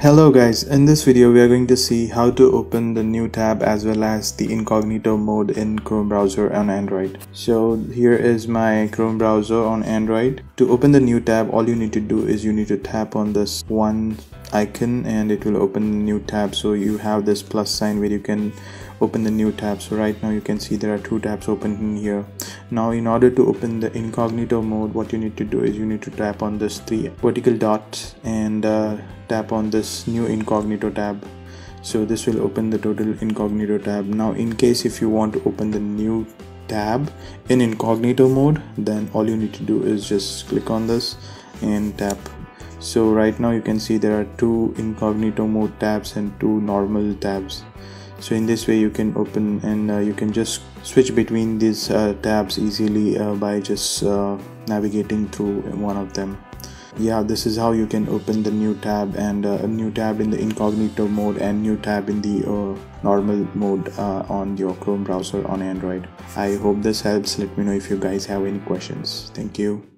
Hello guys, in this video we are going to see how to open the new tab as well as the incognito mode in Chrome browser on Android. So here is my Chrome browser on Android. To open the new tab all you need to do is you need to tap on this one icon and it will open the new tab so you have this plus sign where you can open the new tab so right now you can see there are two tabs open in here now in order to open the incognito mode what you need to do is you need to tap on this three vertical dots and uh, tap on this new incognito tab. So this will open the total incognito tab. Now in case if you want to open the new tab in incognito mode then all you need to do is just click on this and tap. So right now you can see there are two incognito mode tabs and two normal tabs. So in this way you can open and uh, you can just switch between these uh, tabs easily uh, by just uh, navigating through one of them yeah this is how you can open the new tab and uh, a new tab in the incognito mode and new tab in the uh, normal mode on your chrome browser on android. I hope this helps. Let me know if you guys have any questions. Thank you